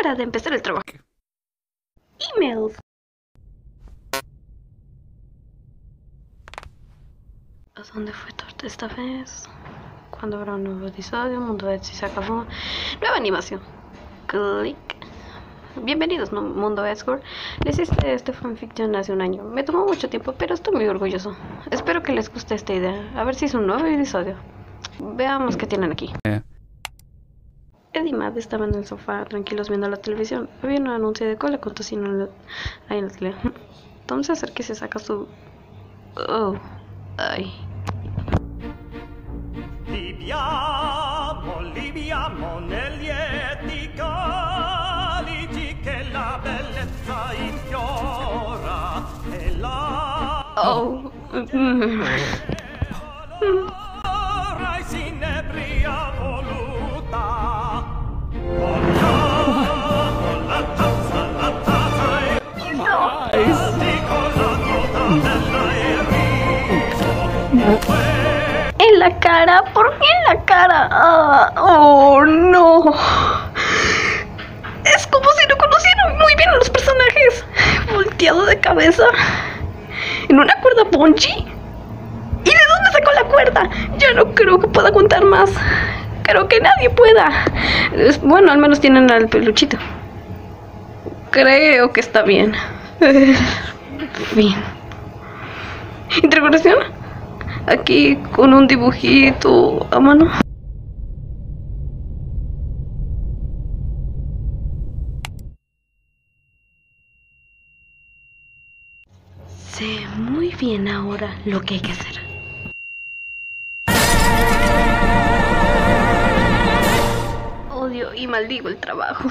Hora de empezar el trabajo. Emails. ¿A dónde fue Torta esta vez? Cuando habrá un nuevo episodio? Mundo si se acabó. Nueva animación. Click. Bienvenidos, ¿no? Mundo Escort. Les hice este fanfiction hace un año. Me tomó mucho tiempo, pero estoy muy orgulloso. Espero que les guste esta idea. A ver si es un nuevo episodio. Veamos qué tienen aquí. Eh. Ed y Matt estaban en el sofá, tranquilos viendo la televisión. Había un anuncio de cola con tocino en la- ahí en la tele. Tom se acerca y se saca su... Oh, ay. Viviamo, liviamo negli eti calici che la bellezza infiora e la Oh. En la cara, ¿por qué en la cara? Ah, oh, no. Es como si no conocieran muy bien a los personajes. Volteado de cabeza. En una cuerda bungee. ¿Y de dónde sacó la cuerda? Ya no creo que pueda aguantar más. Creo que nadie pueda. Bueno, al menos tienen al peluchito. Creo que está bien. Fin. ¿Interpretación? Aquí con un dibujito a mano. Sé muy bien ahora lo que hay que hacer. Odio y maldigo el trabajo.